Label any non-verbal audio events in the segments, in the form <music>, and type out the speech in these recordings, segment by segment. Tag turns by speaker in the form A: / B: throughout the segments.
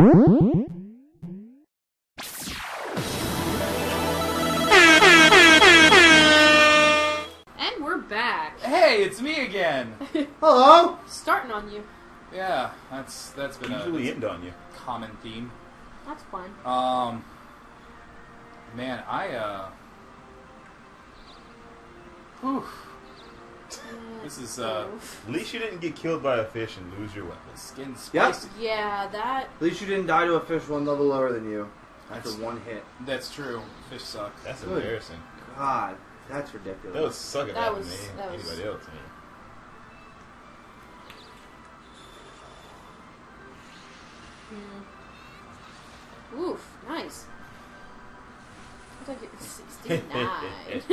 A: And we're back.
B: Hey, it's me again. <laughs>
C: Hello.
A: Starting on you.
B: Yeah, that's that's been
D: Usually
B: a
D: end on you.
B: common theme.
A: That's fine.
B: Um, man, I uh, whew, this is uh,
D: At least you didn't get killed by a fish and lose your weapon.
B: skin
C: Yep.
B: spicy.
A: Yeah, that.
C: At least you didn't die to a fish one level lower than you after
B: That's-
C: one hit.
B: That's true. Fish suck.
D: That's
C: Good.
D: embarrassing.
C: God, that's ridiculous.
D: That would suck if
A: That
D: that happened
A: was-
D: to
A: that was-
D: anybody else. Man.
A: Hmm. Oof, nice. Looks like it's 69. <laughs>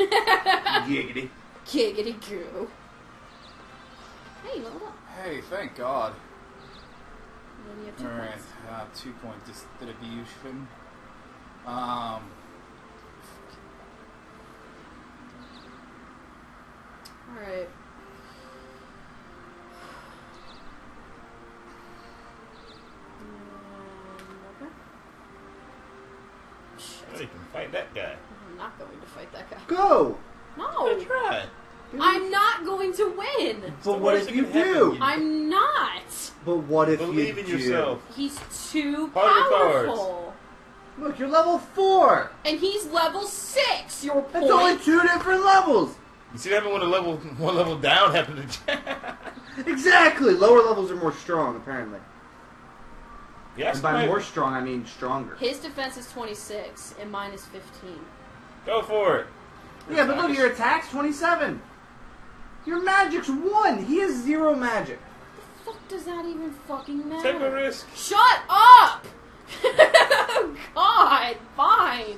C: Giggity. <laughs>
A: Giggity goo. Hey, level up.
B: Hey, thank God.
A: And then you have two
B: All right,
A: points.
B: uh, two point distribution. Um.
A: Alright. Um, okay. Shit.
D: Oh, you can fight that guy.
A: I'm not going to fight that guy.
C: Go.
A: No!
D: Try.
A: I'm not going win!
C: But what if you do?
A: I'm not!
C: But what if
D: Believe
C: you
D: in
C: do?
D: yourself.
A: He's too
D: Part of cards.
A: powerful!
C: Look, you're level four.
A: And he's level 6! Your point!
C: That's only two different levels.
D: You see what happened when a level <laughs> one level down happened to <laughs>
C: Exactly. Lower levels are more strong, apparently.
D: Yeah,
C: And by more strong, I mean stronger.
A: His defense is 26, and mine is 15.
D: Go for it.
C: Yeah, but look, your attack's 27. Your magic's one. He has zero magic.
A: The fuck does that even fucking matter?
D: Take a risk.
A: Shut up! <laughs> God, fine.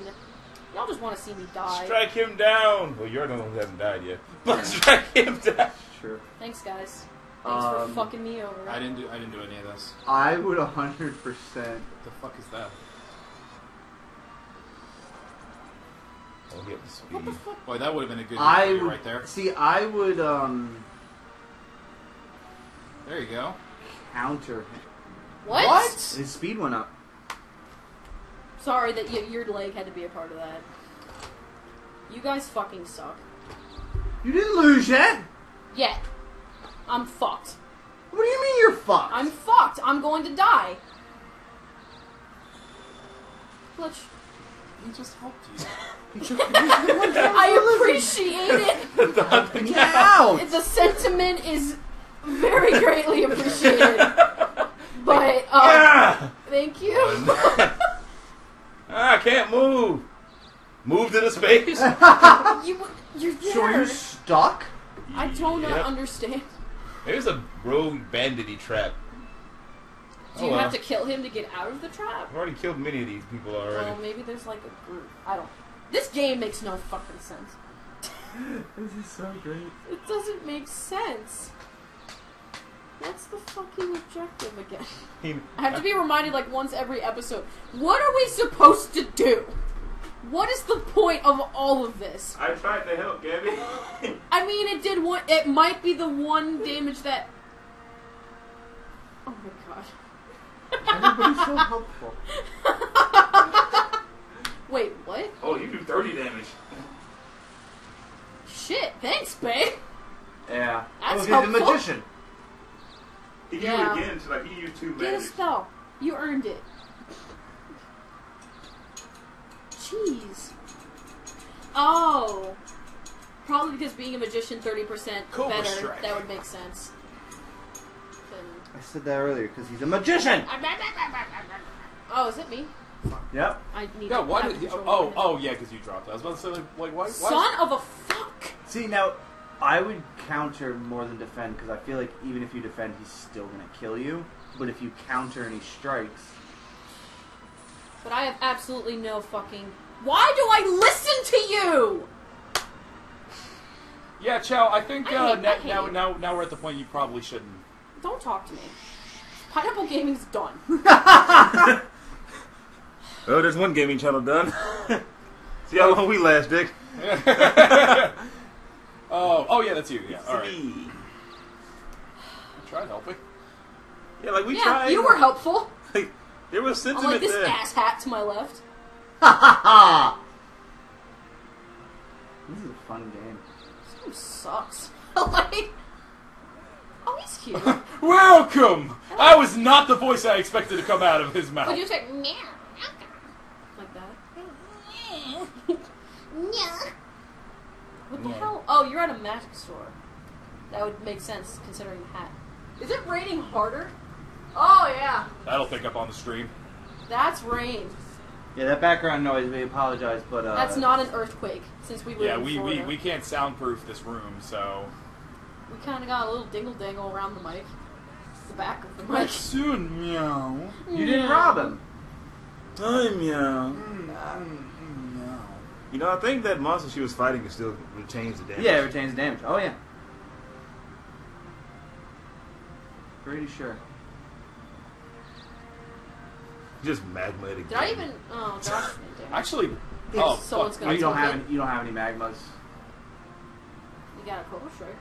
A: Y'all just want to see me die.
D: Strike him down. Well, you're the one who hasn't died yet. But <laughs> strike him down.
C: Sure.
A: Thanks, guys. Thanks for
C: Um,
A: fucking me over.
B: I didn't do. I didn't do any of this.
C: I would 100%.
B: What the fuck is that?
D: Oh, he up to speed.
A: What the fuck?
B: Boy, that would have been a good
C: I
B: interview
C: would,
B: right there.
C: See, I would um
B: There you go.
C: counter him.
A: What?
C: His speed went up.
A: Sorry that y- your leg had to be a part of that. You guys fucking suck.
C: You didn't lose yet.
A: Yet. I'm fucked.
C: What do you mean you're fucked?
A: I'm fucked. I'm going to die. Glitch.
B: He just helped you. <laughs>
A: I appreciate it. <laughs>
C: Get out.
A: The sentiment is very greatly appreciated. But, uh,
D: Ah!
A: thank you.
D: ah, <laughs> I can't move. Move to the space.
A: you you're there.
C: So are you stuck?
A: I don't
D: Yep.
A: understand.
D: There's a rogue bandity trap.
A: Do oh, you
D: Oh,
A: have to kill him to get out of the trap?
D: I've already killed many of these people already.
A: Well, maybe there's like a group. I don't. This game makes no fucking sense. <laughs>
C: This is so great.
A: It doesn't make sense. What's the fucking objective again? <laughs> I have to be uh, reminded like once every episode. What are we supposed to do? What is the point of all of this?
D: I tried to help, Gabby. <laughs>
A: I mean, it did one. It might be the one damage that. Oh my god.
C: Everybody's so helpful. <laughs>
A: Wait, what?
D: oh, you do 30 damage.
A: Shit, thanks, babe.
C: Yeah.
A: That's
C: oh, he's
A: helpful.
C: a magician.
D: He
A: Yeah.
D: do it again, so like he used two
A: Get a
D: magic.
A: spell. You earned it. Jeez. Oh. Probably because being a magician 30%
B: Cobra
A: better,
B: Strike.
A: that would make sense. Then...
C: I said that earlier because he's a magician.
A: Oh, is it me?
C: Yep.
A: I need
B: Yeah.
A: to
B: Why did? You, oh, oh, yeah, because you dropped. it. I was about to say like, like why? why
A: Son of a fuck!
C: See now, I would counter more than defend because I feel like even if you defend, he's still gonna kill you. But if you counter and he strikes,
A: But I have absolutely no fucking. Why do I listen to you?
B: Yeah, Chow. I think
A: I
B: uh,
A: hate-
B: na-
A: I
B: now, now, now we're at the point you probably shouldn't.
A: Don't talk to me. Pineapple Gaming's done. <laughs>
D: Oh, there's one gaming channel done. <laughs> See how long we last, Dick. <laughs>
B: Oh, oh yeah, that's you. Yeah, all right.
D: See.
B: Try helping.
D: Yeah, like we
A: yeah,
D: tried.
A: you were helpful.
D: Like, There was
A: I'm
D: sentiment
A: like this
D: there.
A: ass hat to my left.
C: Ha ha ha! This is a fun game.
A: This game sucks. like, oh, he's cute. <laughs>
B: Welcome! I was not the voice I expected to come out of his mouth.
A: Would you say meow? Like that? Meow. What the
D: Yeah.
A: hell? Oh, you're at a magic store. That would make sense considering the hat. Is it raining harder? Oh yeah,
B: That'll pick up on the stream.
A: that's rain.
C: Yeah, that background noise, we apologize, but uh,
A: That's not an earthquake since we live
B: Yeah,
A: in
B: we, we, we can't soundproof this room, so.
A: We kind of got a little dingle dangle around the mic, the back of the mic.
B: soon, meow.
C: You didn't rob him.
D: I'm yeah.
B: Mm,
D: You know, I think that monster she was fighting can still retains the damage.
C: Yeah, it retains the damage. Oh yeah. Pretty sure.
D: Just magma it again.
A: Did I even? Oh, Josh. <laughs>
B: Actually, oh,
A: so
B: fuck.
A: gonna-
C: you don't have any, you don't have any magmas.
A: You got a cobra strike.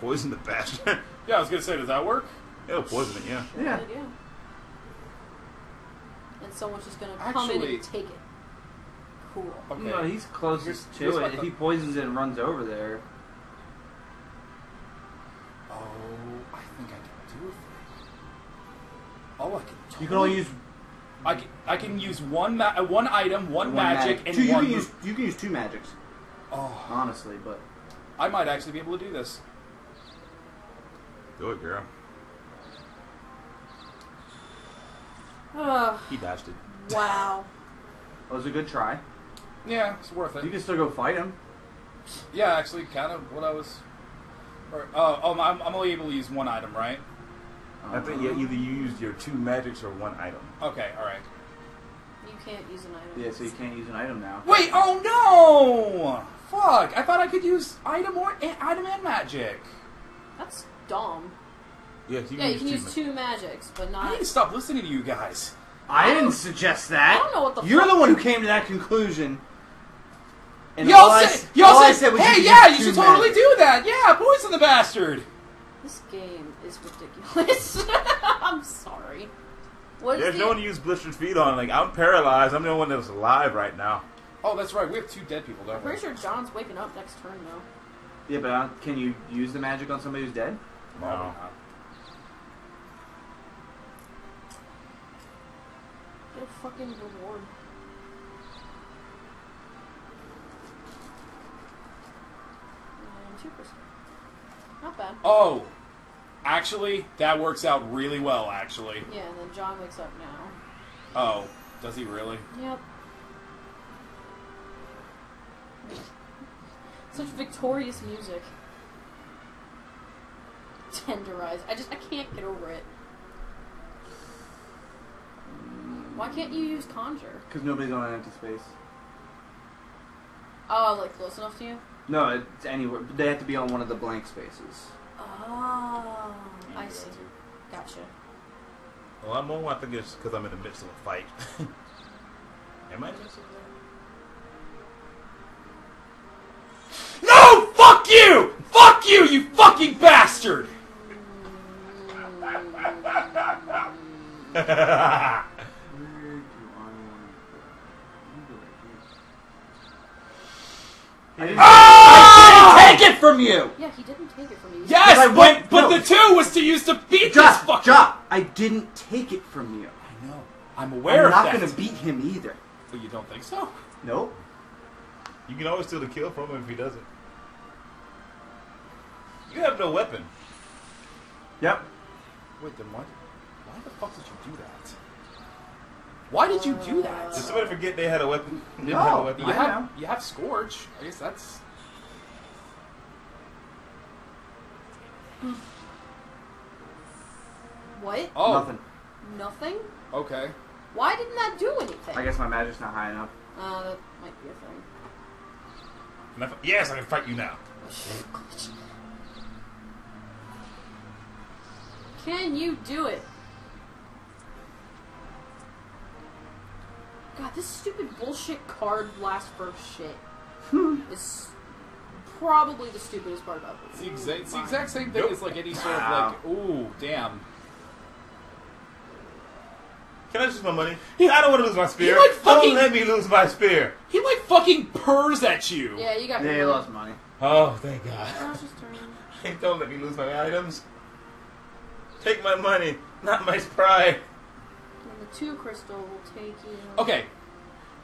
D: Poison the bastard. <laughs>
B: Yeah, I was gonna say, does that work?
D: It'll poison it, yeah.
C: Yeah.
A: Good idea. And someone's just gonna come in
B: Actually-
A: and take it. Cool.
B: Okay.
C: No, he's closest
B: Here's-
C: to
B: here's
C: it. If
B: the-
C: he poisons it and runs over there,
B: Oh, I think I can do it. Oh, I can.
C: you can only use
B: I can, I can use one ma- uh, one item, one,
C: one
B: magic,
C: mag-
B: and
C: two, you
B: one.
C: can use you can use two magics,
B: oh,
C: honestly, but
B: I might actually be able to do this.
D: Do it, girl.
A: Ugh,
D: He dashed it.
A: wow.
C: that was a good try.
B: Yeah, it's worth it.
C: You can still go fight him.
B: Yeah, actually, kind of what I was. Or, oh, oh, I'm, I'm only able to use one item, right?
D: I think yeah, either you used your two magics or one item.
B: Okay, all right.
A: You can't use an item.
C: Yeah, so you can't use an item now.
B: Wait, oh no! Fuck! I thought I could use item or item and magic.
A: That's dumb.
D: Yes, you
A: yeah, you
D: can
A: can
D: use
A: use
D: two
A: two magics, but not.
B: I
A: not.
B: need to stop listening to you guys.
C: I didn't suggest that.
A: I don't know what the
C: You're
A: fuck-
C: the one who came to that conclusion. And
B: y'all
C: all I
B: said,
C: s-
B: y'all
C: all I
B: said,
C: said was
B: hey,
C: could
B: yeah, you
C: two
B: should totally
C: magics.
B: do that. Yeah, poison the bastard.
A: This game is ridiculous. <laughs> I'm sorry. What is
D: There's
A: the?
D: no one to use blistered feet on. Like I'm paralyzed. I'm the only one that's alive right now.
B: Oh, that's right. We have two dead people,
A: I'm
B: don't we?
A: pretty sure John's waking up next turn though.
C: Yeah, but uh, can you use the magic on somebody who's dead?
B: Probably
D: No.
A: Get a fucking reward. And two percent. Not bad.
B: Oh, actually, that works out really well. Actually.
A: Yeah, and then John wakes up now.
B: Oh, does he really?
A: Yep. Such victorious music. Tenderized. I just I can't get over it. Why can't you use conjure?
C: Because nobody's on an empty space.
A: Oh, like close enough to you?
C: No, it's anywhere. They have to be on one of the blank spaces.
A: Oh, I see. Gotcha.
D: Well, I'm more. I think it's because I'm in the midst of a fight. <laughs> Am I in the midst of a fight?
B: No! Fuck you! Fuck you, you fucking bastard!
C: I want to go? I didn't,
B: Ah!
C: I didn't take it from you!
A: Yeah, he didn't take it from you.
B: Yes,
C: I
B: but,
C: went-
B: but
C: no.
B: the two was to use to beat this
C: Josh,
B: fucker.
C: Josh, I didn't take it from you.
B: I know. I'm aware
C: I'm not
B: of that.
C: going to beat him either.
B: But you don't think so?
C: Nope.
D: You can always steal the kill from him if he doesn't. You have no weapon.
C: Yep.
B: Wait, then why? Why the fuck did you do that? Why did you do that?
D: Did somebody forget they had a weapon? Didn't
C: No.
D: have a weapon.
B: You
C: I
B: have
C: know.
B: you have Scourge. I guess that's.
A: What?
B: Oh,
C: Nothing.
A: Nothing?
B: okay.
A: Why didn't that do anything?
C: I guess my magic's not high enough.
A: Uh, that might be a thing.
D: And I f- Yes, I can fight you now.
A: Can you do it? God, this stupid bullshit card blast first shit hmm. is probably the stupidest part about
B: It's the exact, it's the exact same thing
D: Nope.
B: as like any sort of like, ooh, damn.
D: Can I just use my money? I don't want to lose my spear.
B: like fucking-
D: Don't let me lose my spear.
B: He like fucking purrs at you.
A: Yeah, you got
C: Yeah,
A: your
C: you lost money.
D: Oh, thank God.
A: Rosh's <laughs> turn.
D: Don't let me lose my items. Take my money, not my pride.
A: And the two crystal will take you.
B: Okay.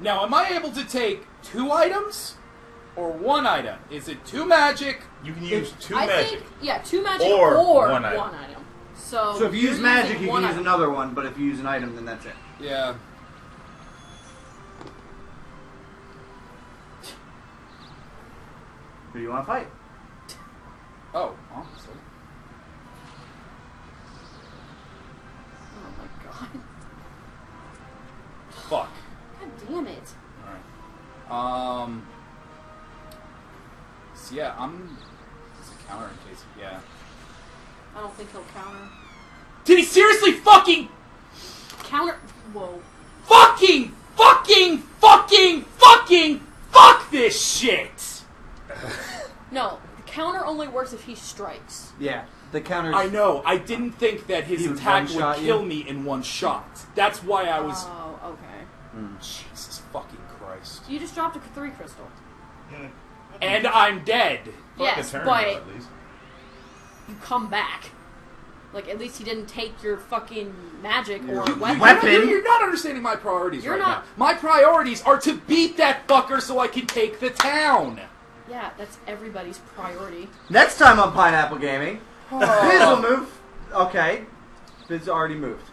B: Now, am I able to take two items or one item? Is it two magic?
D: You can use two
A: I
D: magic.
A: think yeah, two magic
D: Or
A: or,
D: one
A: one,
D: item.
A: item. So,
C: So if you
A: you're
C: use magic,
A: using
C: you
A: one
C: can use
A: item.
C: another one, but if you use an item, then that's it.
B: Yeah.
C: Who do you want to fight?
B: Oh, honestly. I'm. It's a counter in case. Yeah.
A: I don't think he'll counter.
B: Did he seriously fucking,
A: Counter. Whoa.
B: fucking, fucking, fucking, fucking, fuck this shit? <laughs>
A: No, the counter only works if he strikes.
C: Yeah, the counter.
B: I know. I didn't think that his
C: He would
B: attack would
C: one-shot
B: kill
C: you?
B: me in one shot. That's why I was.
A: Oh, okay. Hmm.
B: Jesus fucking Christ.
A: You just dropped a three crystal.
D: Yeah.
B: And I'm dead.
D: Fuck
A: yes,
D: a turn,
A: but
D: though, at least.
A: you come back. Like at least he didn't take your fucking magic or
C: Yeah.
A: weapon.
C: Weapon?
B: You're, you're not understanding my priorities
A: You're
B: right
A: not-
B: now. My priorities are to beat that fucker so I can take the town.
A: Yeah, that's everybody's priority.
C: Next time on Pineapple Gaming, Biz will
B: Oh.
C: move. Okay, Biz already moved.